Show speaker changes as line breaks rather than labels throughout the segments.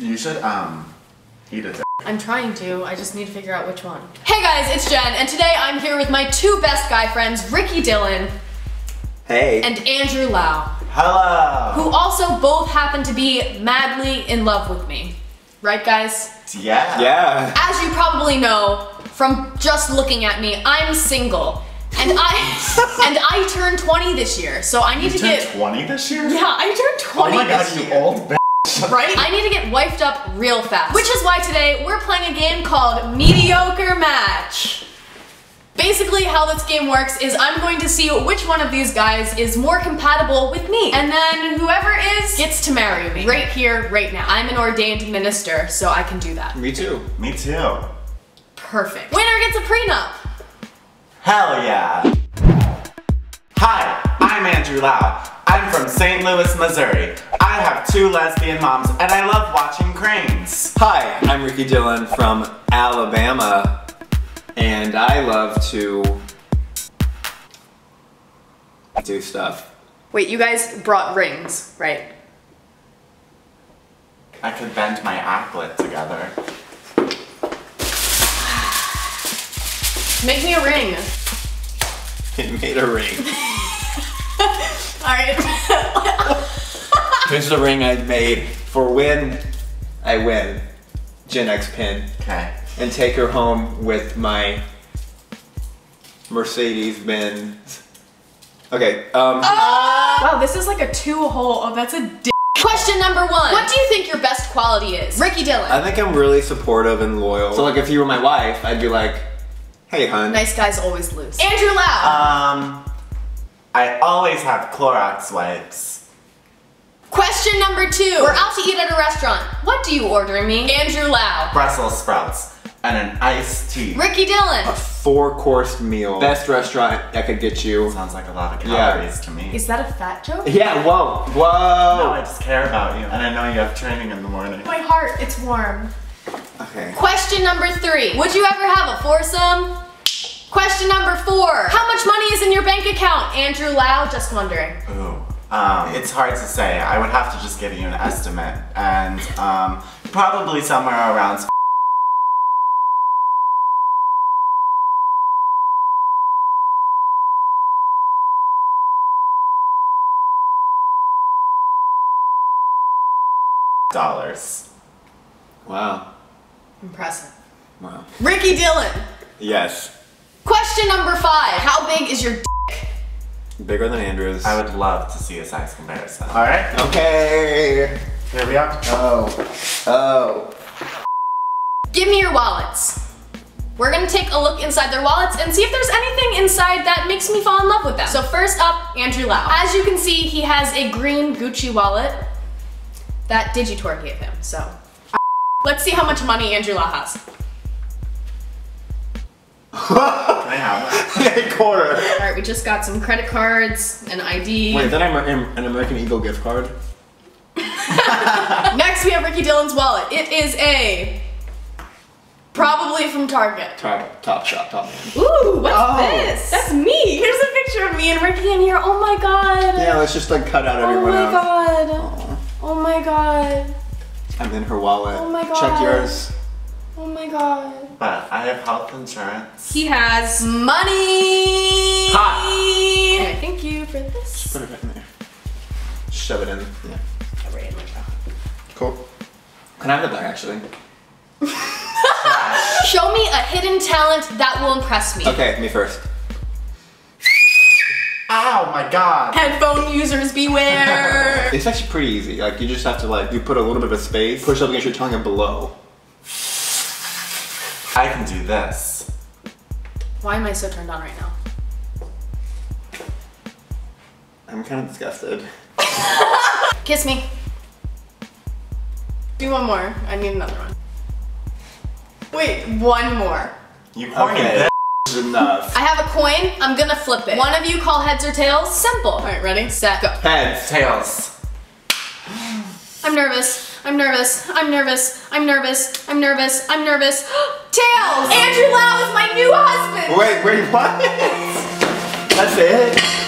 You should um eat a dick.
I'm trying to, I just need to figure out which one. Hey guys, it's Jenn, and today I'm here with my two best guy friends, Ricky Dillon
Hey.
and Andrew Lowe,
Hello.
who also both happen to be madly in love with me. Right, guys?
Yeah.
yeah.
As you probably know from just looking at me, I'm single. And I and I turned 20 this year, so I need
You
to
turned
get
20 this year?
Yeah, I turned 20
Oh my god,
this
you
year.
old bitch.
Right? I need to get wifed up real fast. Which is why today we're playing a game called Mediocre Match. Basically, how this game works is I'm going to see which one of these guys is more compatible with me. And then whoever is gets to marry me. Right here, right now. I'm an ordained minister, so I can do that.
Me too.
Me too.
Perfect. Winner gets a prenup.
Hell yeah. Hi, I'm Andrew Lowe. I'm from St. Louis, Missouri. I have two lesbian moms and I love watching cranes.
Hi, I'm Ricky Dillon from Alabama, and I love to do stuff.
Wait, you guys brought rings, right?
I could bend my applet together.
Make me a ring.
It made a ring.
Alright.
Here's the ring I made for when I win JennXPenn
Okay.
and take her home with my Mercedes Benz. Okay, um,
Wow, this is like a two hole. Oh, that's a dick. Question number one. What do you think your best quality is? Ricky Dillon.
I think I'm really supportive and loyal. So like if you were my wife, I'd be like, hey hun.
nice guys always lose. Andrew Lowe.
Um, I always have Clorox wipes.
Question number two. We're out to eat at a restaurant. What do you order me? Andrew Lowe.
Brussels sprouts and an iced tea.
Ricky Dillon.
A four course meal. Best restaurant I could get you.
Sounds like a lot of
Yeah.
calories to me.
Is that a fat joke?
Yeah, whoa, whoa.
No, I just care about you. And I know you have training in the morning.
My heart, it's warm.
Okay.
Question number three. Would you ever have a foursome? Question number four. How much money is in your bank account? Andrew Lowe, just wondering.
Ooh. Um, it's hard to say. I would have to just give you an estimate. And um, probably somewhere around dollars.
Wow.
Impressive.
Wow.
Ricky Dillon.
Yes.
Question number five. How big is your dick?
Bigger than Andrew's.
I would love to see a size comparison. All right,
Okay.
here we are.
Oh. Oh.
Give me your wallets. We're gonna take a look inside their wallets and see if there's anything inside that makes me fall in love with them. So first up, Andrew Lowe. As you can see, he has a green Gucci wallet that Digitor gave him, so. Let's see how much money Andrew Lowe has.
Can I have
a quarter.
All right, we just got some credit cards, an ID.
Wait, is I'm an American Eagle gift card?
Next, we have Ricky Dillon's wallet. It is a, probably from Target.
Top, top shop, top man.
Ooh, what's
Oh.
this? That's me. Here's a picture of me and Ricky in here. Oh my god.
Yeah, let's just like cut out
oh
everyone.
Oh my
out.
god.
Aw.
Oh my god.
I'm in her wallet.
Oh my god.
Check yours.
Oh my god.
But I have health insurance.
He has money.
Ha.
Okay, thank you for this.
Just Put it right in there. Shove it in. Yeah.
Right in my.
Cool. Can I have the bag actually?
Show me a hidden talent that will impress me.
Okay, me first.
Ow, my god.
Headphone users beware.
It's actually pretty easy. Like you just have to like you put a little bit of space, push up against your tongue and below.
I can do this.
Why am I so turned on right now?
I'm kind of disgusted.
Kiss me. Do one more. I need another one. Wait, one more.
You corny
Okay.
bitch.
Enough.
I have a coin. I'm gonna flip it. One of you call heads or tails. Simple. All right, ready, set, go.
Heads.
Tails.
I'm nervous. I'm nervous. I'm nervous. I'm nervous. I'm nervous. I'm nervous. Tails! Andrew Lowe is my new husband!
Wait, wait, what? That's it?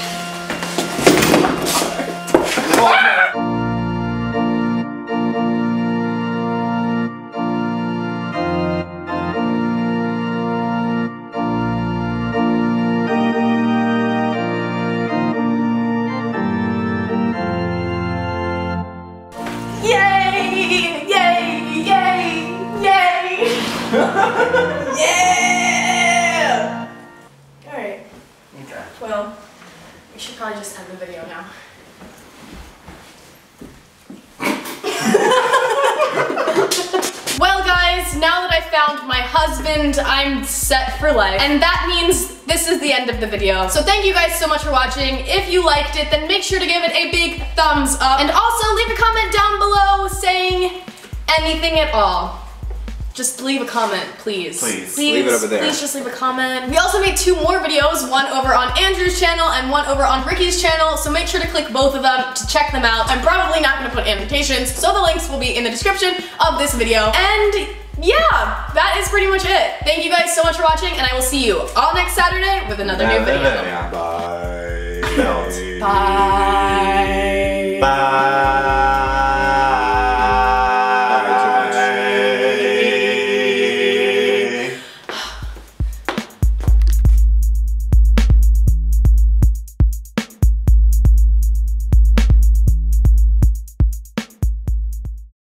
yeah! Alright.
Okay.
Well, we should probably just end the video now. well guys, now that I found my husband, I'm set for life. And that means this is the end of the video. So thank you guys so much for watching. If you liked it, then make sure to give it a big thumbs up. And also leave a comment down below saying anything at all. Just leave a comment, please.
Please.
Please,
Leave it over there.
Please just leave a comment. We also made two more videos, one over on Andrew's channel and one over on Ricky's channel, so make sure to click both of them to check them out. I'm probably not gonna put annotations, so the links will be in the description of this video. And yeah, that is pretty much it. Thank you guys so much for watching, and I will see you all next Saturday with another new video.
Bye.
Built.
Bye.